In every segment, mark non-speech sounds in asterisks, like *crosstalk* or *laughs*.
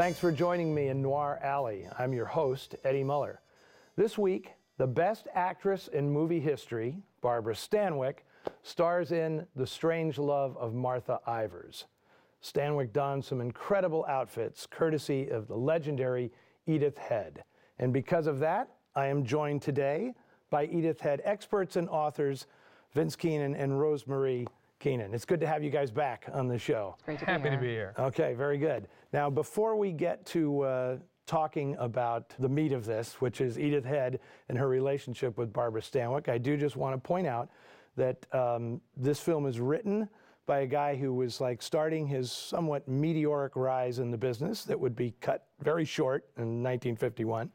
Thanks for joining me in Noir Alley. I'm your host, Eddie Muller. This week, the best actress in movie history, Barbara Stanwyck, stars in The Strange Love of Martha Ivers. Stanwyck donned some incredible outfits courtesy of the legendary Edith Head. And because of that, I am joined today by Edith Head experts and authors Vince Keenan and Rosemarie Keenan. It's good to have you guys back on the show. Great to Happy be here. to be here. Okay, very good. Now, before we get to uh, talking about the meat of this, which is Edith Head and her relationship with Barbara Stanwyck, I do just want to point out that um, this film is written by a guy who was like starting his somewhat meteoric rise in the business that would be cut very short in 1951.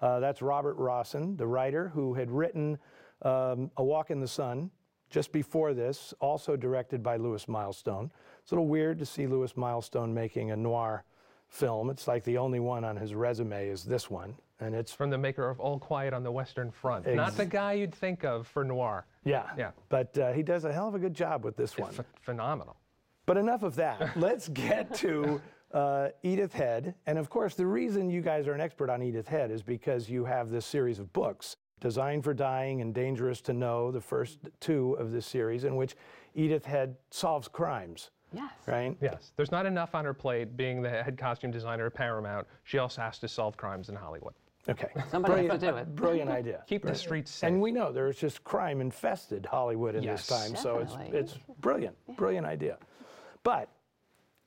Uh, that's Robert Rossen, the writer who had written um, A Walk in the Sun just before this, also directed by Louis Milestone. It's a little weird to see Louis Milestone making a noir film. It's like the only one on his resume is this one, and it's From the maker of All Quiet on the Western Front. Ex- Not the guy you'd think of for noir. yeah, Yeah. But uh, he does a hell of a good job with this one. Ph- phenomenal. But enough of that. *laughs* Let's get to uh, Edith Head. And of course, the reason you guys are an expert on Edith Head is because you have this series of books, Designed for Dying and Dangerous to Know, the first two of this series, in which Edith Head solves crimes, Yes. right? Yes. There's not enough on her plate being the head costume designer at Paramount. She also has to solve crimes in Hollywood. Okay. Somebody has to do it. Brilliant idea. Keep the streets safe. And we know there's just crime infested Hollywood in Yes. this time, so it's it's brilliant, brilliant idea. But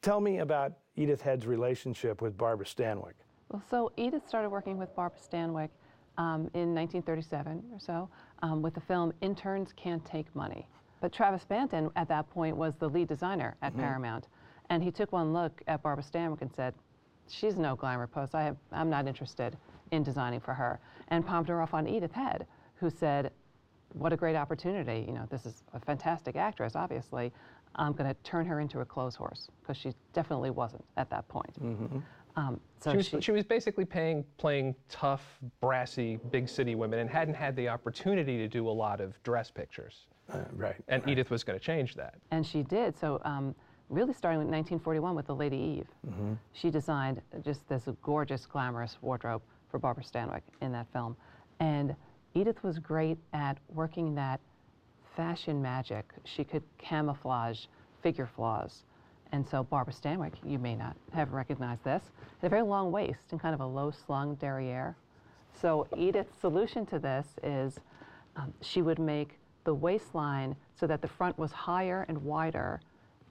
tell me about Edith Head's relationship with Barbara Stanwyck. Well, so Edith started working with Barbara Stanwyck um, in 1937 or so um, with the film Interns Can't Take Money. But Travis Banton at that point was the lead designer at Paramount. And he took one look at Barbara Stanwyck and said, she's no glamour post. I have, I'm not interested in designing for her. And palmed her off on Edith Head, who said, what a great opportunity. You know, this is a fantastic actress, obviously. I'm going to turn her into a clothes horse because she definitely wasn't at that point. Um, so she was, she was basically paying, playing tough, brassy, big city women and hadn't had the opportunity to do a lot of dress pictures. Uh, right. And Edith was going to change that. And she did. So, um, really starting in 1941 with The Lady Eve, she designed just this gorgeous, glamorous wardrobe for Barbara Stanwyck in that film. And Edith was great at working that fashion magic. She could camouflage figure flaws. And so Barbara Stanwyck, you may not have recognized this, had a very long waist and kind of a low slung derriere. So Edith's solution to this is um, she would make the waistline so that the front was higher and wider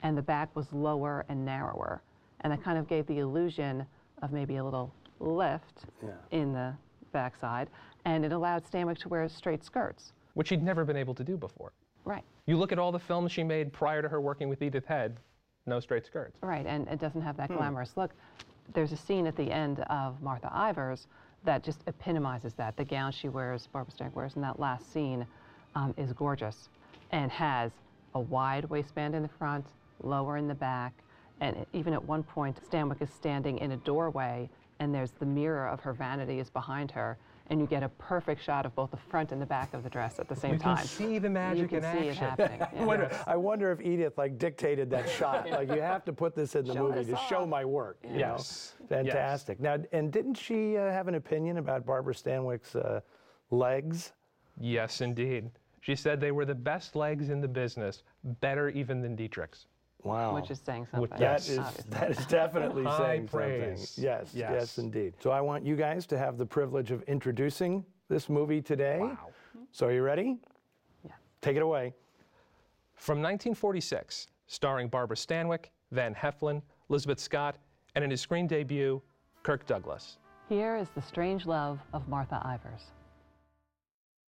and the back was lower and narrower. And that kind of gave the illusion of maybe a little lift Yeah. in the backside. And it allowed Stanwyck to wear straight skirts. which she'd never been able to do before. Right, You look at all the films she made prior to her working with Edith Head, no straight skirts. right. And it doesn't have that glamorous look. There's a scene at the end of Martha Ivers that just epitomizes that. The gown she wears, Barbara Stanwyck wears in that last scene, um, is gorgeous and has a wide waistband in the front, lower in the back, and even at one point, Stanwyck is standing in a doorway, and there's the mirror of her vanity is behind her, and you get a perfect shot of both the front and the back of the dress at the same You can time. see the magic you in see action. it happening. *laughs* I yeah. wonder, I wonder if Edith like dictated that *laughs* shot. Like you have to put this in the Show movie us to show my work. You Yes. know? Fantastic. Now, and didn't she uh, have an opinion about Barbara Stanwyck's uh, legs? Yes, indeed. She said they were the best legs in the business, better even than Dietrich's. Wow. Which is saying something. That Yes. is obviously. *laughs* that is definitely High saying praise. something. Yes, yes, Yes. indeed. So I want you guys to have the privilege of introducing this movie today. Wow. Mm-hmm. So are you ready? Yeah. Take it away. From 1946, starring Barbara Stanwyck, Van Heflin, Lizabeth Scott, and in his screen debut, Kirk Douglas. Here is The Strange Love of Martha Ivers.